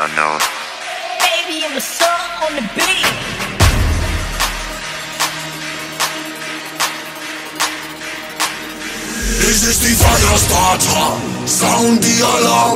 unknown. Baby, I'm a song on the beat. This is the Firestarter, sound the alarm.